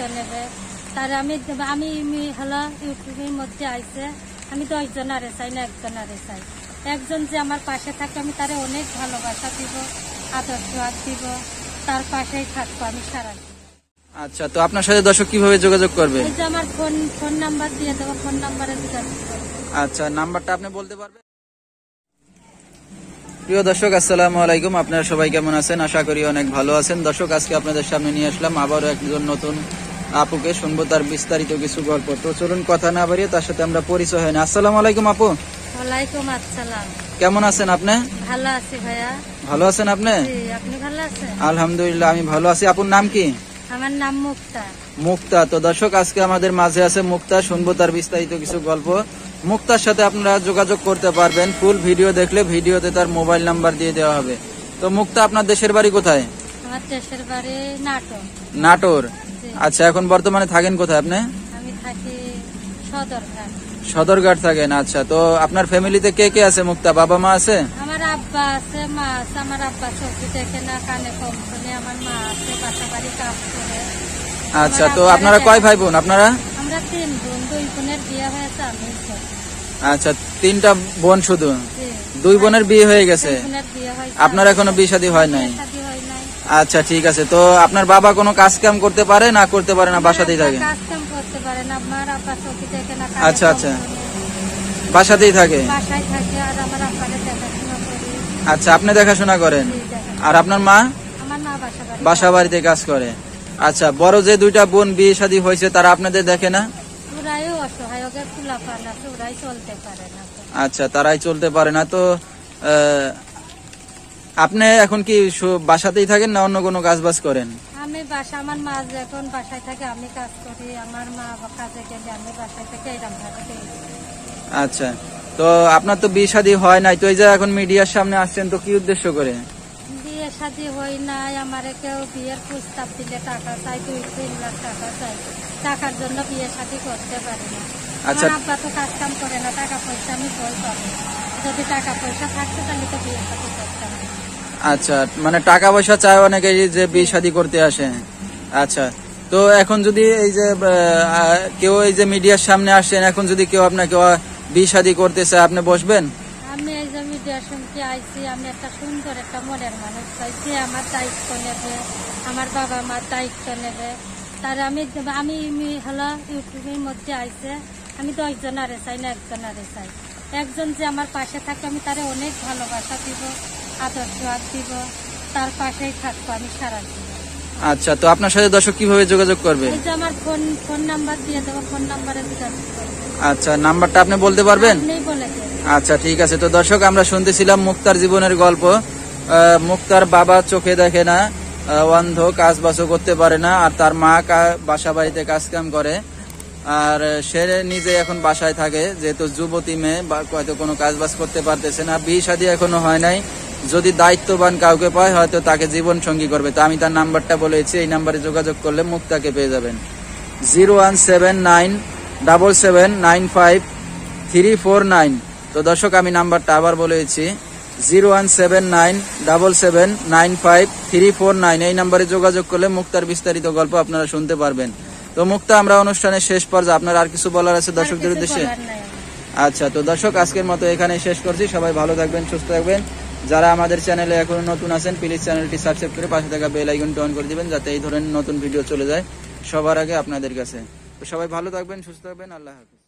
দায়িত্ব তার আমি আমি হলো ইউটিউবের মধ্যে আইছে। আমি দশ জনারে চাই না একজনারে চাই একজন যে আমার পাশে থাকে আমি তারে অনেক ভালোবাসা দিব আদর সোয়াদ দিব। তার পাশেই থাকব আমি সারা আচ্ছা তো আপনার সাথে দর্শক কীভাবে যোগাযোগ করবে? এই যে আমার ফোন ফোন নাম্বার দিয়ে দেবো ফোন নাম্বারে যোগাযোগ করব। আচ্ছা নাম্বারটা আপনি বলতে পারবেন? প্রিয় দর্শক আসসালামু আলাইকুম। আপনারা সবাই কেমন আছেন? আশা করি অনেক ভালো আছেন। দর্শক আজকে আপনাদের সামনে নিয়ে আসলাম আবারও একজন নতুন আপুকে শুনব তার বিস্তারিত কিছু গল্প। তো চলুন কথা না বাড়িয়ে তার সাথে আমরা পরিচয় হয় না। আসসালামু আলাইকুম আপু। ওয়ালাইকুম আসসালাম। কেমন আছেন আপনি? ভালো আছি ভাইয়া। ভালো আছেন আপনি? আপনি ভালো আছেন? আলহামদুলিল্লাহ আমি ভালো আছি। আপুর নাম কি? আমার নাম মুক্তা। মুক্তা। তো দর্শক আজকে আমাদের মাঝে আছে মুক্তা। শুনব তার বিস্তারিত কিছু গল্প। মুক্তার সাথে আপনারা যোগাযোগ করতে পারবেন। ফুল ভিডিও দেখলে ভিডিওতে তার মোবাইল নাম্বার দিয়ে দেওয়া হবে। তো মুক্তা আপনার দেশের বাড়ি কোথায়? আমার দেশের বাড়ি নাটোর। জি। আচ্ছা এখন বর্তমানে থাকেন কোথায় আপনি? আমি থাকি সদরঘাট। সদরঘাট থাকেন আচ্ছা। তো আপনার ফ্যামিলিতে কে কে আছে? মুক্তা বাবা মা আছে? আমার আব্বা আছে মা আছে আমার আব্বা চোখে দেখে না কানে কম শুনে আমার মা আছে বাসা বাড়ি কাজ করে। আচ্ছা তো আপনারা কয় ভাই বোন আপনারা? আমরা তিন বোন দুই বোনের বিয়ে হয়েছে আমি আচ্ছা তিনটা বোন শুধু? দুই বোনের বিয়ে হয়ে গেছে? আপনার এখনও বিয়ে শাদী হয় নাই? আচ্ছা ঠিক আছে। তো আপনার বাবা কোনো কাজ কাম করতে পারে না করতে পারে না বাসাতেই থাকে আচ্ছা, আচ্ছা। বাসাতেই থাকে? থাকে আমার আব্বারে দেখাশোনা করি। আচ্ছা আপনি দেখাশোনা করেন? আর আপনার মা? বাসা বাড়িতে। কাজ করে। আচ্ছা বড় যে দুইটা বোন বিয়ে শাদী হয়েছে তারা আপনাদের দেখে না। আচ্ছা তারাই চলতে পারে না। তো আপনি এখন কি বাসাতেই থাকেন না অন্য কোনো কাজ বাজ করেন? আমি বাসা আমার মা যখন বাসায় থাকে আমি কাজ করি। আমার মা কাজে গেলে আমি বাসায় থেকে এরকম ভাবে আচ্ছা। তো আপনার তো বিয়ে শাদী হয় নাই তো এই যে এখন মিডিয়ার সামনে আসছেন তো কি উদ্দেশ্য করে? বিয়ে শাদী হই নাই আমার কেউ বিয়ের প্রস্তাব দিলে টাকা চাই দুই তিন লাখ টাকা চাই। টাকার জন্য বিয়ে শাদী করতে পারি না। আচ্ছা। আব্বা তো কাজ কাম করে না টাকা পয়সা আমি কই পাবো। যদি টাকা পয়সা থাকতো তাহলে তো বিয়ে শাদী করতাম। আচ্ছা মানে টাকা পয়সা চায় অনেকে যে বিয়ে শাদী করতে আসে। আচ্ছা তো এখন যদি এই যে কেউ এই যে মিডিয়ার সামনে আসেন, এখন যদি কেউ আপনাকে বিয়ে শাদী করতে চায়, আপনি বসবেন? আমি এই যে মিডিয়ার আইছি, আমি একটা সুন্দর একটা মনের চাইছি আমার আমার বাবা মার তার আমি আমি ইউটিউবের মধ্যে আমি জনারে চাই না একজনারে চাই একজন যে আমার পাশে থাকে, আমি তারে অনেক ভালোবাসা দিব। আদর দিব তার পাশেই থাকব আমি সারা জীবন। আচ্ছা তো আপনার সাথে দর্শক কীভাবে যোগাযোগ করবে? এই যে আমার ফোন ফোন নাম্বার দিয়ে দেবো ফোন নাম্বারে যোগাযোগ করব। আচ্ছা নাম্বারটা আপনি বলতে পারবেন? আপনি বলে দেন আচ্ছা ঠিক আছে। তো দর্শক আমরা শুনতেছিলাম মুক্তার জীবনের গল্প। আহ, মুক্তার বাবা চোখে দেখে না আহ, অন্ধ কাজ বাসও করতে পারে না আর তার মা কা- বাসা বাড়িতে কাজ কাম করে। আর সে নিজে এখন বাসায় থাকে যেহেতু যুবতী মেয়ে বা হয়তো কোনো কাজ বাজ করতে পারতেছে না। বিয়ে শাদী এখনও হয় নাই। যদি দায়িত্ববান কাউকে পায় হয়তো তাকে জীবন সঙ্গী করবে। তো আমি তার নাম্বারটা বলেছি এই নাম্বারে যোগাযোগ করলে মুক্তাকে পেয়ে যাবেন। Zero one seven nine double seven nine five three four nine. তো দর্শক আমি নাম্বারটা আবার বলেছি zero one seven nine double seven nine five three four nine. এই নাম্বারে যোগাযোগ করলে মুক্তার বিস্তারিত গল্প আপনারা শুনতে পারবেন। তো মুক্তা আমরা অনুষ্ঠানের শেষ পর্যায়ে আপনার আর কিছু বলার আছে দর্শকদের উদ্দেশ্যে। আচ্ছা তো দর্শক আজকের মতো এখানে শেষ করছি। সবাই ভালো থাকবেন সুস্থ থাকবেন। যারা আমাদের চ্যানেলে এখনও নতুন আছেন প্লিজ চ্যানেলটি সাবস্ক্রাইব করে পাশে থাকা বেল আইকনটি অন করে দিবেন, যাতে এই ধরনের নতুন ভিডিও চলে যায় সবার আগে আপনাদের কাছে। সবাই ভালো থাকবেন, সুস্থ থাকবেন, আল্লাহ হাফিজ।